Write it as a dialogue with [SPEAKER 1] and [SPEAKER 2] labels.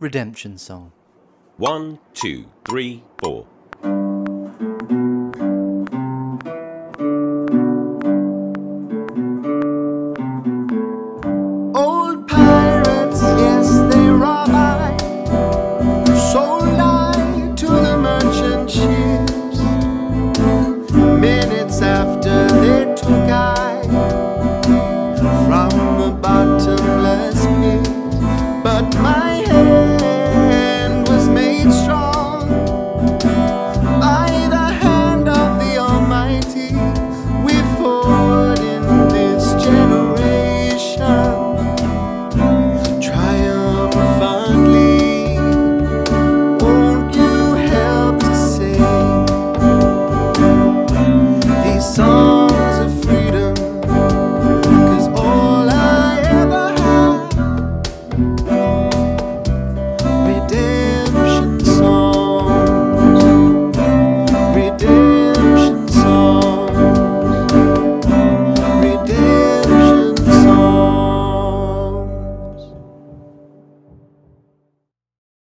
[SPEAKER 1] Redemption Song.
[SPEAKER 2] One, two, three, four.